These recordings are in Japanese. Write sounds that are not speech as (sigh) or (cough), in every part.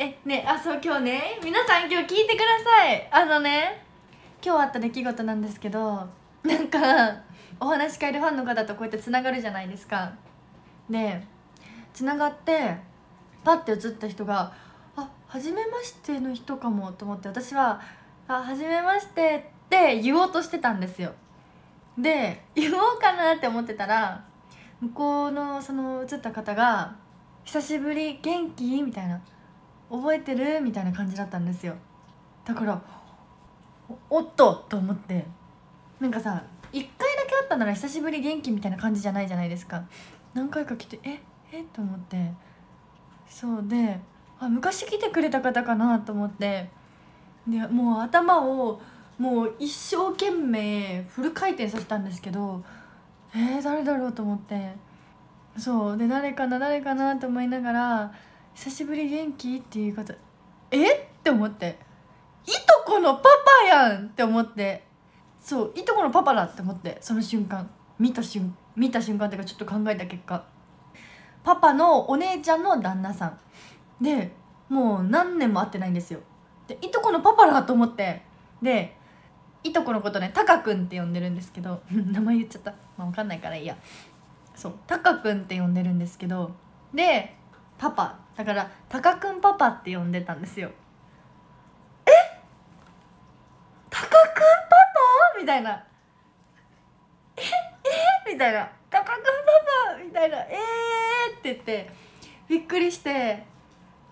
えねあそう今日ね皆さん今日聞いてください。あのね今日あった出来事なんですけどなんかお話し会でファンの方とこうやってつながるじゃないですか。でつながってパッて映った人が「あ初めましての人かも」と思って私は「あ初めまして」って言おうとしてたんですよ。で言おうかなって思ってたら向こうのその映った方が「久しぶり元気?」みたいな「覚えてる?」みたいな感じだったんですよ。だからおっと！と思って。なんかさ1回だけ会ったなら久しぶり元気みたいな感じじゃないじゃないですか。何回か来てえ？え？と思って。そうであ昔来てくれた方かなと思って。でもう頭をもう一生懸命フル回転させたんですけどえー、誰だろうと思って。そう。で誰かな？誰かな？と思いながら「久しぶり元気?」っていう方え？って思って。いとこのパパやん！って思って。そういとこのパパだって思って。その瞬間。見た瞬見た瞬間っていうかちょっと考えた結果。パパのお姉ちゃんの旦那さん。でもう何年も会ってないんですよ。でいとこのパパだと思って。でいとこのことねタカくんって呼んでるんですけど。(laughs) 名前言っちゃった。まあ分かんないからいいや。そうタカくんって呼んでるんですけど。でパパだからタカくんパパって呼んでたんですよ。え？タカくんパパ？みたいな。え？え？みたいな。タカくんパパ？みたいな。えー？って言ってびっくりして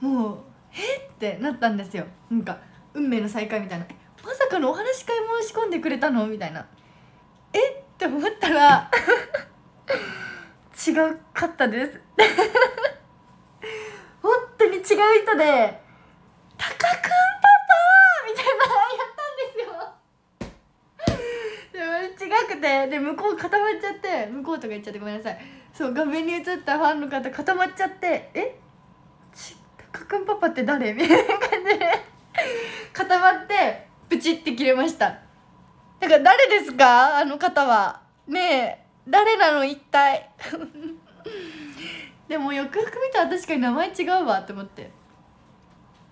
もうえ？ってなったんですよ。なんか運命の再会みたいな。まさかのお話し会申し込んでくれたの？みたいな。え？って思ったら (laughs) 違かったですう人で「タカくんパパ!」みたいなやったんですよ。でも違くてで向こう固まっちゃって向こうとか言っちゃってごめんなさい。そう画面に映ったファンの方固まっちゃって「え？ちタカくんパパって誰?」みたいな感じで固まってプチって切れました。だから誰ですか？あの方は。ねえ誰なの？一体。でもよくよく見たら確かに名前違うわって思って。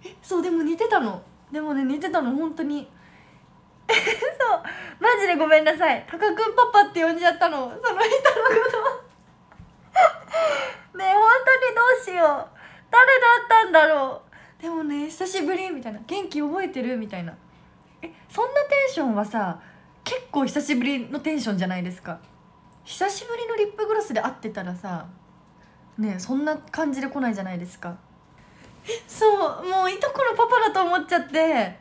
えそうでも似てたの。でもね似てたの本当に。そう。マジでごめんなさい。タカくんパパって呼んじゃったの。その人のこと。(laughs) ねえ本当にどうしよう。誰だったんだろう。でもね久しぶりみたいな。元気覚えてるみたいな。えそんなテンションはさ結構久しぶりのテンションじゃないですか。久しぶりのリップグロスで会ってたらさねそんな感じで来ないじゃないですか。そうもういとこのパパだと思っちゃって。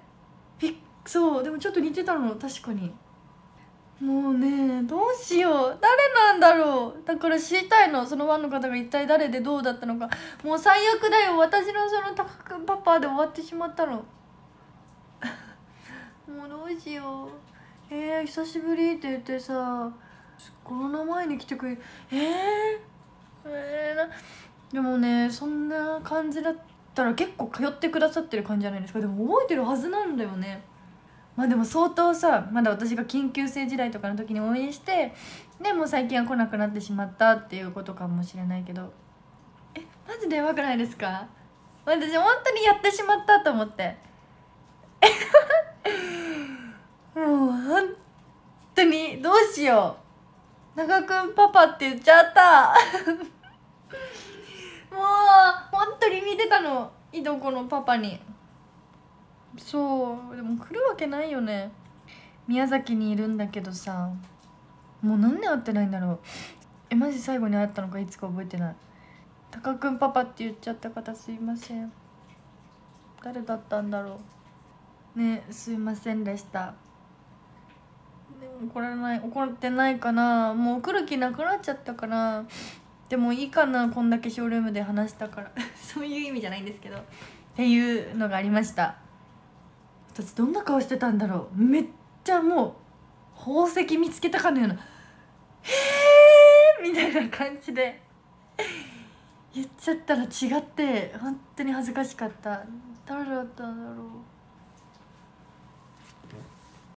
びそうでもちょっと似てたの確かに。もうねどうしよう。誰なんだろう。だから知りたいのそのファンの方が一体誰でどうだったのか。もう最悪だよ。私のそのタカ君パパで終わってしまったの。(laughs) もうどうしよう。えー、久しぶりって言ってさコロナ前に来てくれえー、えー、でもねそんな感じだったら結構通ってくださってる感じじゃないですか。でも覚えてるはずなんだよね。まあでも相当さまだ私が緊急生時代とかの時に応援してでも最近は来なくなってしまったっていうことかもしれないけど。えマジでやばくないですか？私本当にやってしまったと思って。(laughs) もう本当にどうしよう。長くんパパって言っちゃった。(laughs) もう本当に似てたの。いとこのパパに。そう。でも来るわけないよね。宮崎にいるんだけどさ。もう何年会ってないんだろう。えマジ最後に会ったのかいつか覚えてない。たかくんパパって言っちゃった方すいません。誰だったんだろう。ねすいませんでした。怒らない怒ってないかな。もう来る気なくなっちゃったかなでもいいかなこんだけショールームで話したから。(laughs) そういう意味じゃないんですけど。っていうのがありました。私どんな顔してたんだろう。めっちゃもう宝石見つけたかのような「へえ!」みたいな感じで。言っちゃったら違って本当に恥ずかしかった。誰だったんだろう。